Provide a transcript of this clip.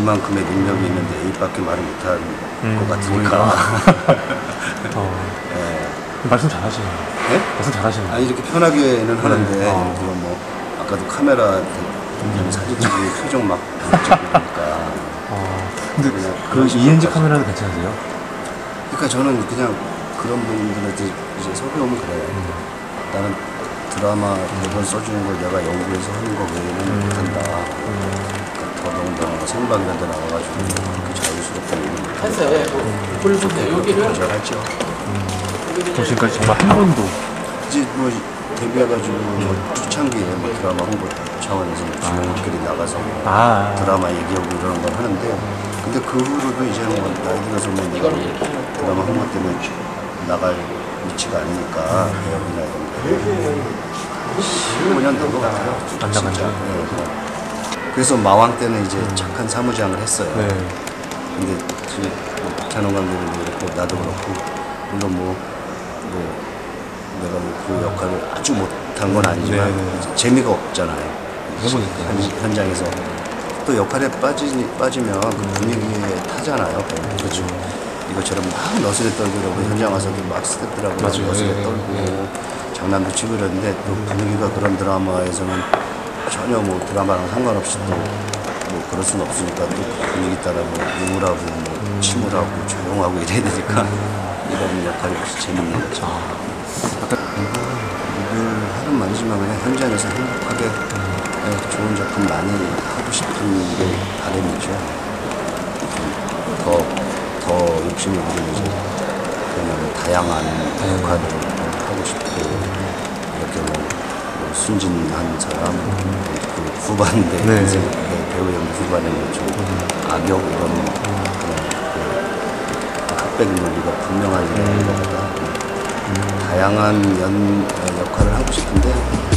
D만큼의 능력이 있는데 A밖에 말을 못할 음, 것 같으니까. 어, 예. 말씀 잘하시네요. 네? 말씀 잘하시네요. 아니 이렇게 편하게는 하는데 어. 그거 뭐 아까도 카메라 그냥 사진 찍고 표정 막 찍고 그러니까 어, 근데 그냥 그 그런 ENG. 카메라도 괜찮으세요? 그러니까 저는 그냥 그런 분들한테 이제 섭외 오면 그래요. 나는 드라마 대본 써주는 걸 내가 연구해서 하는 거 외에는 못한다. 생방이라도 나와가지고 그렇게 자유스럽게 얘기 못하니까 불붙네 여기를 거절하죠. 저 지금까지 정말 한 번도. 이제 뭐 데뷔해가지고 뭐 초창기에 뭐 드라마 홍보 차원에서 뭐 주연들끼리 나가서 뭐 아, 드라마 얘기하고 이러는 걸 하는데 근데 그 후로도 이제는 뭐 나이 들어서 뭐 내가 드라마 홍보 때문에 나갈 위치가 아니니까 배역이나 이런 게 15년 된것 같아요. 안 진짜. 나간다. 그래서 마왕 때는 이제 착한 사무장을 했어요 네. 근데 지금 뭐 찬원 감독님도 그렇고 나도 그렇고 물론 뭐, 뭐 내가 뭐 그 역할을 아주 못한 건 아니지만 네, 네. 재미가 없잖아요. 해보니까. 현, 현장에서 또 역할에 빠지, 빠지면 그 분위기에 타잖아요. 그렇죠. 이것처럼 막 너스레 떨고 현장 와서도 막 스태프들하고. 너스레 예, 떨고 장난도 치고 이러는데 또 분위기가 그런 드라마에서는 전혀 뭐 드라마랑 상관없이 또 뭐 그럴 수는 없으니까 또그 분위기 따라 뭐 우울하고 뭐 침울하고 조용하고 이래야 되니까 이런 역할이 역시 재밌는 거죠. 일을 하는 많지만 그냥 현장에서 행복하게 네, 좋은 작품 많이 하고 싶은 게 바람이죠. 더, 더 욕심을 이제 그냥 다양한 역할을 하고 싶고 순진한 사람, 그 후반대 네. 인생 네, 배우 연기 후반에 뭐좀 악역 이런 그런 그 흑백 논리가 분명한 이런 것보다 다양한 연 어, 역할을 하고 싶은